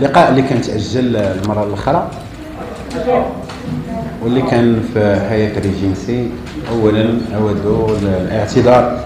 اللقاء اللي كان تاجل المرة الأخرى واللي كان في حياة ريجينسي اولا اود الاعتذار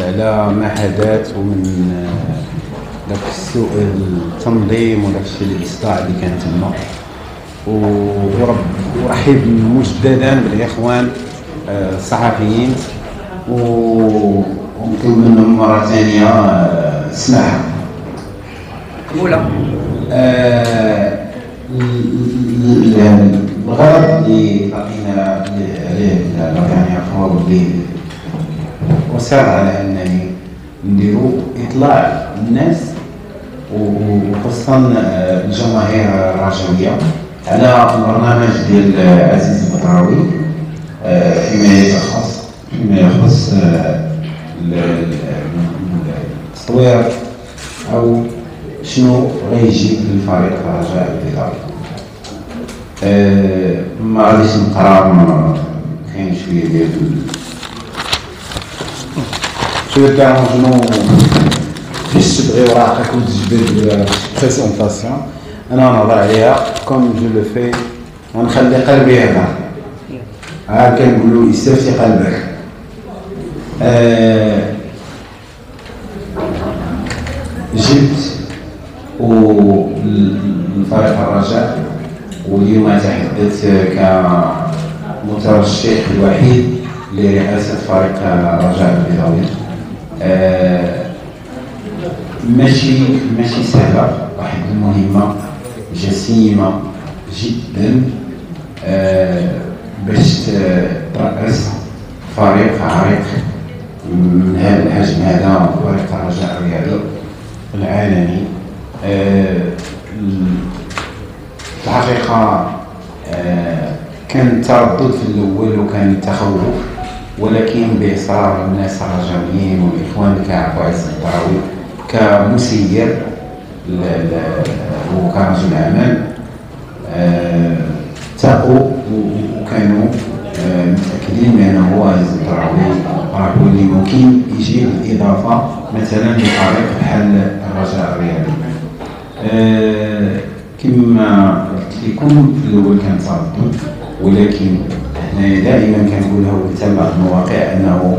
على ما حدث ومن داك السوء التنظيم وداك الشيء الاصداع اللي كان تما. ورحب مجددا بالإخوان آه، الصحفيين. ونطلب منهم مرة ثانية السماحه الغرض اللي لقينا عليه يعني فهو اللي على انني نديرو اطلاع الناس وخصوصا الجماهير الرجويه على البرنامج ديال عزيز البدراوي فيما يتخص فيما يخص التصوير أو شنو غيجي للفريق البيضاوي أه ما غاديش نقرا كاين شوية ديال شوية d'arrangement فاش تبغي وراقك وتجبد présentation أنا نهضر عليها comme je le fais ونخلي قلبي يهضر عاد كنقولوا يستفتي قلبك أه جبت والفريق الرجاء واليوم تحدث كمترشح الوحيد لرئاسة فريق الرجاء البيضاوي. آه ماشي ماشي سهلة واحد المهمة جسيمة جدا. آه باش ترأس فريق عريق من هذا الحجم هذا فريق الرجاء الرياضي العالمي. آه، الحقيقة آه، كان تردد في الأول وكان تخوف ولكن بإصرار الناس الرجويين والإخوان اللي كيعرفوا عز الطراوي كمسير وكرجل أعمال آه، تاقوا وكانوا متأكدين بأنه عز الطراوي رجل اللي ممكن يجيب الإضافة مثلا لفريق بحال الرجاء الرياضي. آه، كما قلت لكم في الأول كان تردد ولكن هنايا دائما كنقولها وقلتها بعض المواقع أنه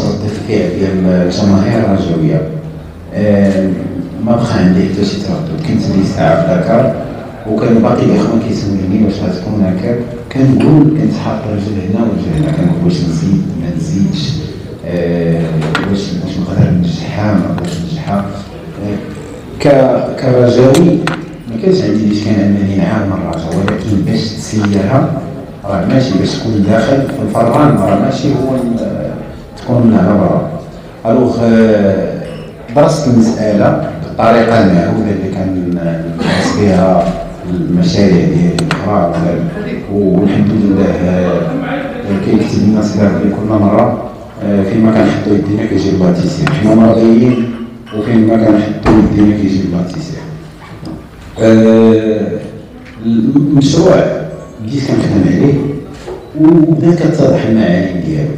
رده الفعل ديال الجماهير الرجوية. آه، ما بقى عندي حتى شي تردد. كنت ديك في دكار وكان باقي الاخوان كيسولوني واش غتكون هكا كنقول كنت حاط رجل هنا ورجل هنا. كنقول واش نزيد ما نزيدش. آه، واش واش نقدر ننجحها ما نقدرش ننجحها كرجاوي ما كانش عندي الاشكال أنني نعاون الرجاء ولكن باش تسيرها راه ماشي باش تكون داخل في الفران راه ماشي هو تكون على برا. alors درست المسألة بالطريقة المعهوده اللي كنمارس بها المشاريع ديالي الاخرى والحمد لله كيكتب لنا صغار كل مرة فيما كنحطو يدينا كيجي الباتيسير. حنا مرضيين وفين ما كان حتى يدينا كيجي الباتيسير المشروع بديت كنخدم عليه وبدا كتضح المعاني ديالو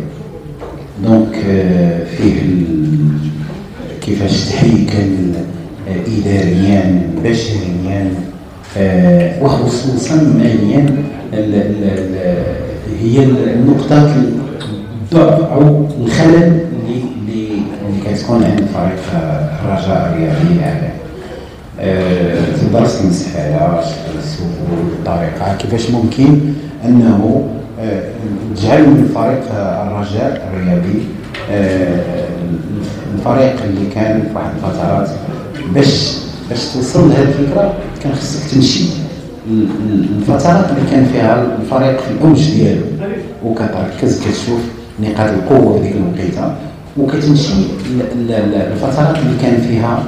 دونك فيه كيفاش تحيكل آه اداريا بشريا وخصوصا ماليا هي النقطة الضعف أو الخلل كتكون عند فريق الرجاء الرياضي الاعلى تدرس المسألة السبل الطريقة كيفاش ممكن أنه تجعل من فريق الرجاء الرياضي الفريق اللي كان في واحد الفترات باش باش توصل لهذه الفكرة كان خصك تمشي الفترات اللي كان فيها الفريق في الأوج ديالو وكتركز كتشوف نقاط القوة في ديك الوقيته وكتمشي الفترات اللي كان فيها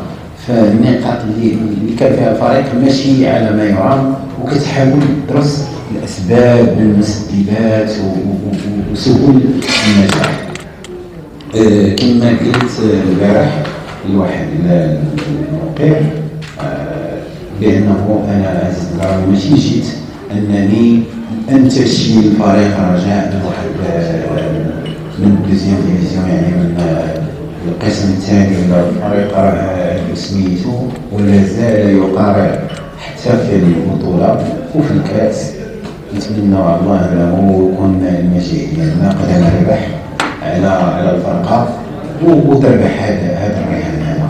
في النقاط اللي, اللي كان فيها الفريق ماشي على ما يرام وكتحاول تدرس الأسباب والمسببات وسبل النجاح. أه كما قلت البارح لواحد الموقع بانه أنا عزيز ماشي جيت أنني أنتشي الفريق رجاء من دوزيام ديفيزيون يعني من القسم الثاني ولا الفريق راه سميتو ولا زال يقارع حتى في البطوله وفي الكأس. نتمنى الله له يكون المجيء. ديالنا قدم ربح على على الفرقة وتربح هذا هذا الرهان هذا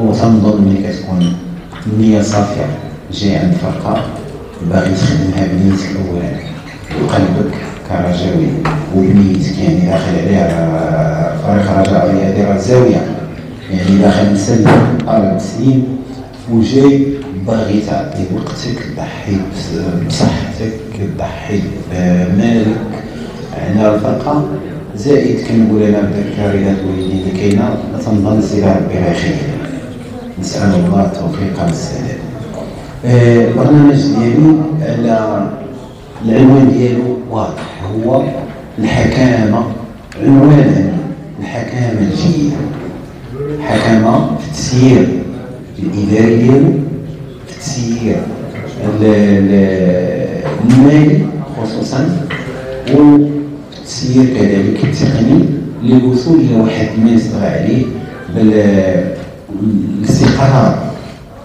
وتنظن ملي كتكون النيه صافية جاي عند الفرقة. باغي تخدمها بنيتك الاولانيه وقلبك كرجاوي وبنيتك يعني داخل عليها فريق رجاوي هذه راه زاوية. يعني داخل مسلم أربع سنين وجاي باغي تعطي وقتك تضحي بصحتك تضحي بمالك. على الفرقه زائد كنقول أنا الوالدين اللي كاينة تنظن سيدي ربي غيخير نسأل الله التوفيق والسداد آه، البرنامج ديالي على العنوان ديالو واضح. هو الحكامه عنوانا الحكامه الجيده حكامه في التسيير الاداري ديالو في التسيير المالي خصوصا والتسيير كذلك التقني للوصول إلى واحد ما يصدر عليه بالاستقرار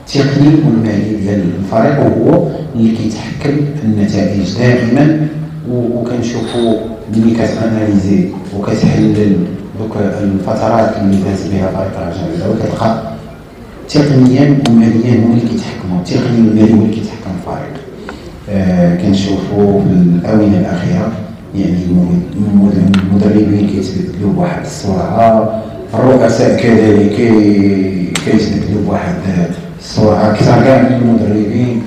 التقني والمالي ديال الفريق وهو اللي كيتحكم النتائج دائما وكنشوفوا ملي كتاناليزي وكتحلل دوك الفترات اللي داز بها فريق الدولي كتلقى تقنيا وماليا هو اللي كيتحكموا التقني والمالي هو اللي كيتحكم الفريق. آه كنشوفوا في الآونة الأخيرة يعني المدربين كيتبدلوا بواحد السرعه الرؤساء كذلك كيتبدلوا بواحد السرعه أكثر كاع من المدربين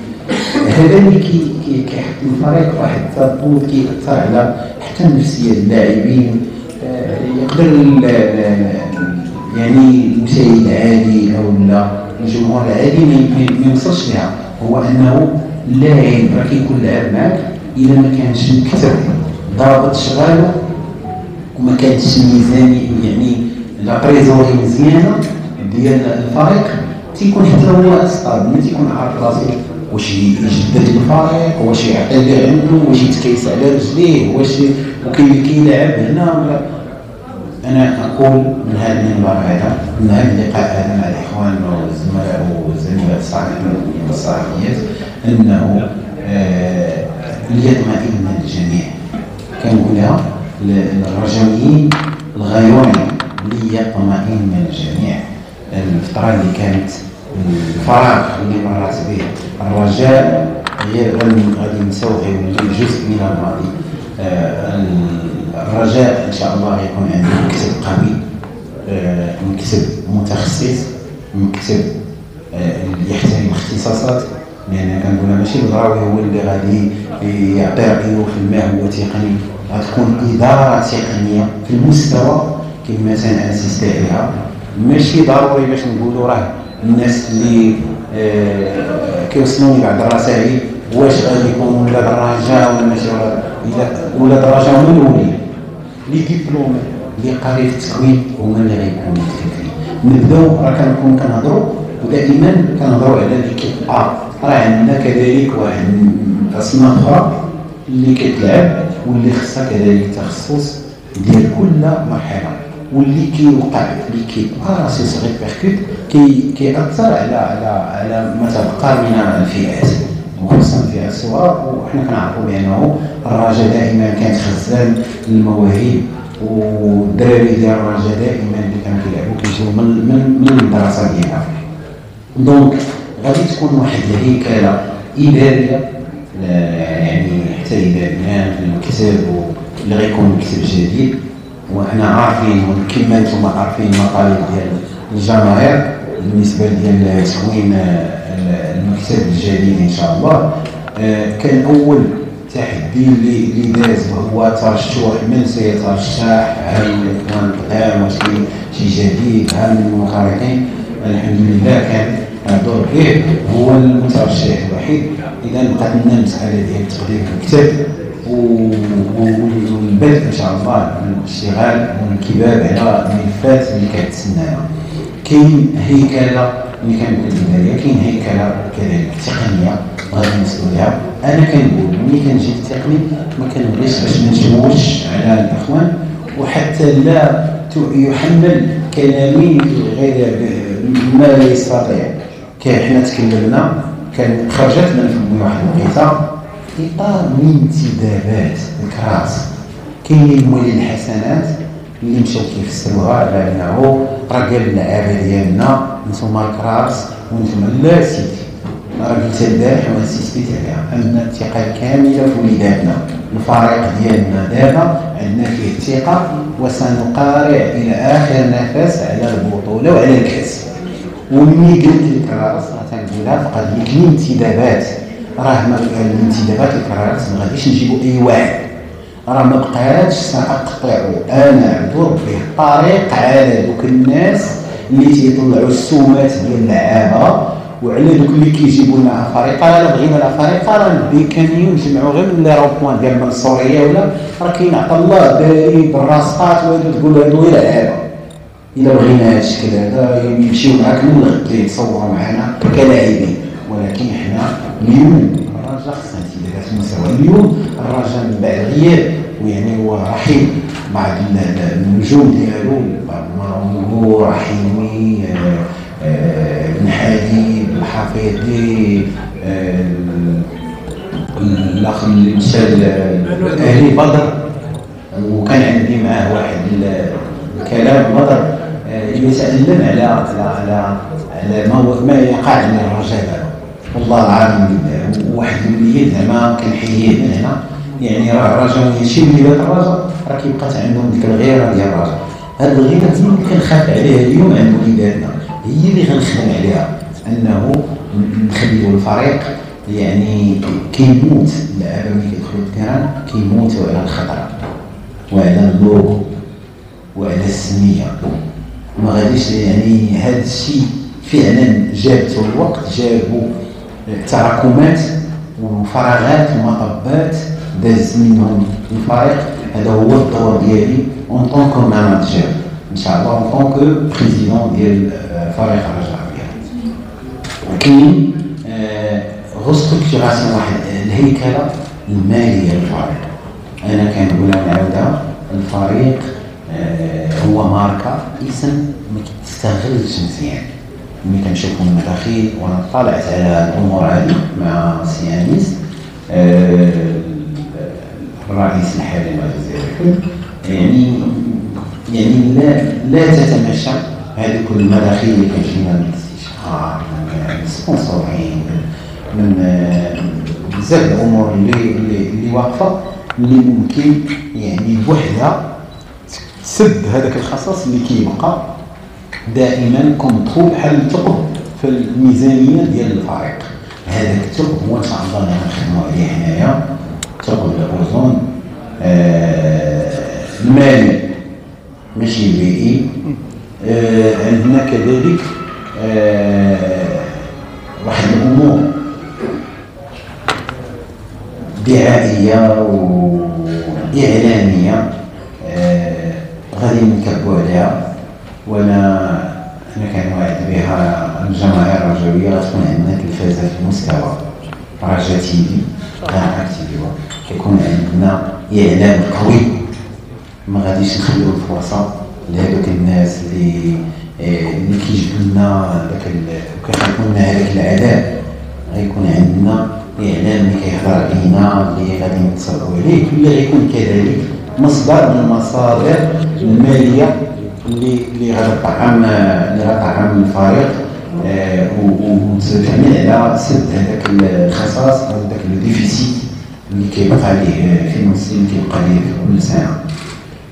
هذا اللي كيحط الفريق واحد التابوت كيأثر على حتى نفسيه اللاعبين. آه، يقدر يعني المشاهد العادي أو الجمهور العادي ما يوصلش لها. هو أنه اللاعب راه كيكون لاعب معك اذا ما كانش مكتب ضابط شغاله وما كانتش الميزاني يعني لا بريزوري مزيانة ديال الفريق. تيكون حتى هو استاد ملي تيكون عارف راسو واش يجدد الفريق واش اللي عنده واش يتكيس على رجليه واش كيلعب هنا أنا أقول من هذا المنبر هذا من هذا اللقاء هذا مع الإخوان والزملاء والزميلات الصحفيات أنه آه ليطمئن الجميع كنقولها للرجويين الغيورين ليطمئن الجميع. الفترة اللي كانت الفراغ اللي مرات به الرجاء غير غادي نساو غيولي جزء من الماضي. آه الرجاء إن شاء الله يكون عنده مكتب قوي. آه مكتب متخصص مكتب آه يحترم الاختصاصات لأن كنقول ماشي الغراوي هو اللي غادي يعطي رأيه في ما هو تقني. غتكون إدارة تقنية في المستوى كما insisté عليها ماشي ضروري باش نقولوا راه الناس اللي آه كيوصلوني بعض الرسائل واش غادي يكون ولا دراجه ولا ماشي ولا ولا دراجه هما الأولين. les diplômes اللي قاري في التكوين هما اللي غيكونوا متكفلين نبداو راه كنكون كنهضروا ودائما كنهضروا على ليكيب ا راه عندنا كذلك واحد اصناف أخرى اللي كتلعب واللي خصها كذلك تخصص ديال كل مرحلة. واللي كيوقع في ليكيب ا راسي صغير بيركوت كي كيأثر على على على ما تبقى من الفئات وخصوصا الفئات الصغار وحنا كنعرفوا بانه الرجاء دائما كانت خزان المواهب والدراري ديال الرجاء دائما اللي كانوا كيلعبوا كيجيو من من من المدرسة ديالها دونك غادي تكون واحد الهيكله اداريه يعني حتى اداريا في المكتب اللي غيكون مكتب جديد وحنا عارفين كما أنتم عارفين المطالب ديال الجماهير بالنسبة ديال تكوين المكتب الجديد إن شاء الله. آه، كان أول تحدي اللي داز هو ترشح من سيترشح هل الاخوان القدام واش شي جديد هل من المخرجين الحمد لله كان دور كبير هو المترشح الوحيد. إذا بقات لنا المساله ديال تقديم المكتب. والبدء إن شاء الله من الاشتغال والانكباب على الملفات اللي كتسنانا كاين هيكلة اللي كنقول البدايه كاين هيكلة كذلك تقنية غادي نسولها أنا كنقول ملي كنجي التقني ما كنبغيش باش ما على الإخوان وحتى لا يحمل كلامي غير ما لا يستطيع. كان حنا تكلمنا كان خرجت من فم واحد الوقيتة اطار من انتدابات الكراس كاينين موالي الحسنات اللي مشاو كيفسروها على انه راه قال اللعابه ديالنا نتوما الكراس وأنتم لا سيدي قلت البارح وانسيستيت عليها ان الثقه كامله في وليداتنا الفريق ديالنا دابا عندنا فيه الثقه وسنقارع إلى اخر نفس على البطوله وعلى الكاس ومني قلت لك راه تنقولها في قضيه الانتدابات راه الانتدابات الكرارات ما غاديش نجيبوا أي واحد. راه ما بقاتش ساقطع أنا عبد ربي الطريق على دوك الناس اللي تيطلعوا السومات ديال اللعابة. وعلى دوك اللي كيجيبوا لنا أفارقة. راه بغينا الأفارقة راه بامكانيه نجمعوا غير من لي روبوان ديال المنصوريه ولا راه كاين عطا الله داري بالراسقات وهادو تقول هادو غير لعابة. إلا بغينا هذا الشكل هذا يمشيو معاك من الغد يتصوروا معنا كلاعبين. ولكن حنا اليوم الرجاء خصنا انتدابات المستوى اليوم الرجاء من بعد غياب ويعني هو رحيم. مع النجوم ديالو مرمو رحيمي بن حديد الحفيظي الاخ اللي مشى أهلي بدر. وكان عندي معاه واحد الكلام بدر يتألم على على على على ما يقع من الرجاء. والله العظيم واحد الوليد زعما كنحييه من هنا يعني راه الرجاء شي وليدات الرجاء راه كيبقات عندهم ديك الغيرة ديال الرجاء هاد الغيرة اللي كنخاف عليها اليوم عند وليداتنا. هي اللي غنخدم عليها. أنه نخليو الفريق يعني كيموت. اللعابه ملي كيدخلوا ال terrain كيموتوا على الخطر وعلى اللوغو وعلى السمية. ما غاديش يعني هذا الشيء فعلا جابته الوقت جابوا تراكمات وفراغات ومطبات داز منهم الفريق هذا هو الدور ديالي en tant que manager ان شاء الله en tant que président ديال فريق الرجاء كاين restructuration واحد الهيكله الماليه للفريق أنا كنقولها نعاودها الفريق هو ماركه اسم ما كيتستغلش مزيان ملي كنشوفوا المداخيل وأنا طالعت على الأمور هذه مع سيانيس. الرئيس الحالي للجزائر يعني يعني لا لا تتمشى. هذه كل المداخيل اللي كتجينا من الاستشهار من السبونسورين من بزاف الأمور اللي اللي, اللي واقفة اللي ممكن يعني بوحدها تسد هذاك الخصاص اللي كيبقى. دائما كونترول بحال الثقب في الميزانية ديال الفريق. هذاك الثقب هو إن شاء الله اللي غنخدموا عليه حنايا. ثقب الأوزون آه المالي ماشي البيئي. آه عندنا كذلك آه واحد الأمور دعائية واعلاميه آه غادي نكبوا عليها. أنا كنوعد بها الجماهير الرجوية غتكون عندنا تلفازه في المستوى رجا تي في قناه تي في كيكون عندنا إعلام قوي. ما غاديش نخليو الفرصة لهذوك الناس اللي اللي كيجبدوا لنا داك كيخلقوا لنا هذاك العذاب غيكون عندنا إعلام اللي كيهضر علينا اللي غادي نتصرفوا عليه واللي غيكون كذلك مصدر من المصادر المالية اللي اللي غتطعم اللي غتطعم الفريق آه وتعمل على سد هذاك الخصاص أو ذاك الديفيسيت اللي كيبقى عليه في المسلم اللي كيبقى عليه في كل سنة.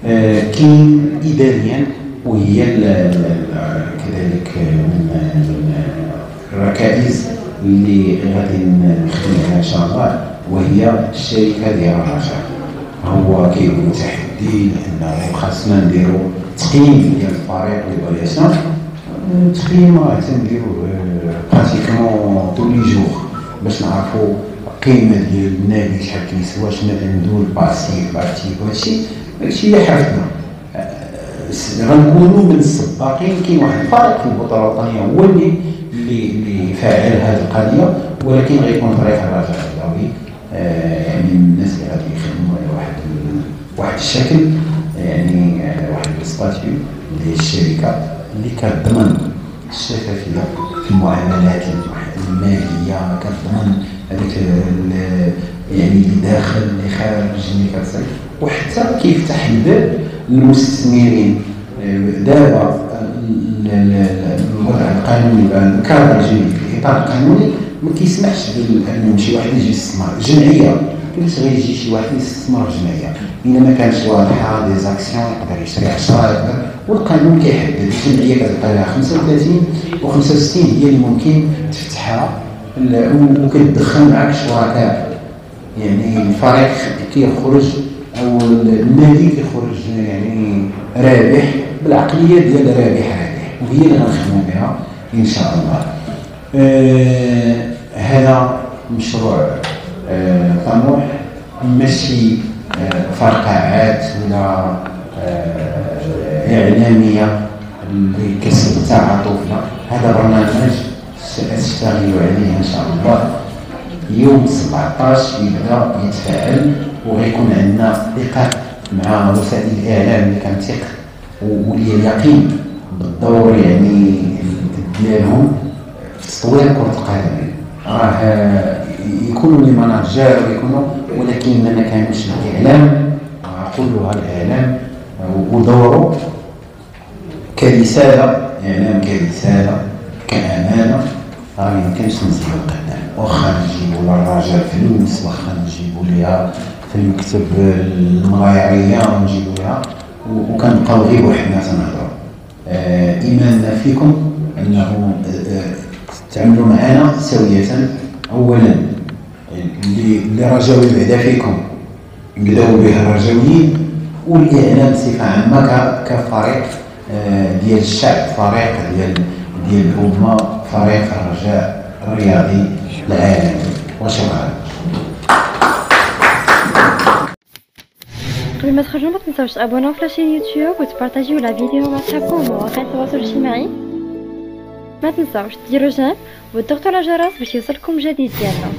آه كاين إداريا وهي كذلك من الركائز اللي غادي نخدم عليها إن شاء الله وهي الشركة ديال الرجاء. هو كيقول تحدي لأنه خاصنا نديرو تقييم ديال الفريق l'évaluation تقييم راه تنديرو pratiquement tous les jours باش نعرفو القيمه ديال النادي شحال كيسوا شنو عنده ال passif ال actif وهادشي هادشي اللي حرفنا غنكونوا من السباقين كاين واحد الفريق في البطوله الوطنيه هو اللي اللي فاعل هذه القضية ولكن غيكون فريق الرجاء الدولي يعني الناس اللي غادي يخدموا على واحد واحد الشكل يعني ستاتيو الشركة اللي كتضمن الشفافية في المعاملات المالية. كتضمن هذاك يعني اللي داخل اللي خارج اللي كتصير وحتى كيفتح الباب للمستثمرين. دابا الوضع القانوني الكادر الجديد الاطار القانوني ما كيسمحش بانه شي واحد يجي يستثمر. جمعية. كيفاش غيجي شي واحد يستثمر في جمعيه الا ما كانش واضحة دي زاكسيون يقدر يشري 10 والقانون كيحدد الجمعية كتبقى لها 35 و 65 هي اللي ممكن تفتحها وكتدخل معاك شركاء يعني الفريق كيخرج أو النادي كيخرج يعني رابح بالعقلية ديال رابح رابح وهي اللي غنخدموا بها إن شاء الله. آه هذا مشروع. طموح ماشي آه فرقعات ولا آه إعلامية لكسب التعاطف هذا برنامج ساشتغل عليه إن شاء الله. يوم 17 يبدأ يتفاعل وغيكون عندنا ثقة مع وسائل الإعلام اللي كنثق ولي اليقين بالدور يعني ديالهم في تطوير كرة القدم. راه يكونوا لي ماناجير ويكونوا ولكن ما كانوش الاعلام اقولها الإعلام ودوره كرسالة إعلام كرسالة كأمانة. راه ما يمكنش نزيدو القدام واخا نجيبو للراجل فلوس واخا نجيبو ليها في المكتب المرايعية ونجيبو ليها وكنبقاو غير وحدنا تنهضرو آه ايماننا فيكم أنه آه تعملوا معنا سوية. اولا اللي اللي رجاوي بعدا فيكم. نبداو به الرجاويين والإعلام بصفة عامة كفريق آه ديال الشعب فريق ديال ديال الأمة فريق الرجاء الرياضي العالمي. وشكرا. قبل ما تخرجوا ما تنساوش تابوناو في لاشين يوتيوب وتبارطاجيو لا فيديو مع صحابكم ومواقع التواصل الاجتماعي ما تنساوش ديروا جيم وتضغطوا على الجرس باش يوصلكم جديد ديالنا